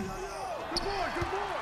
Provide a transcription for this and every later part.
Good boy, good boy.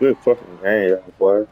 Good fucking game, boy.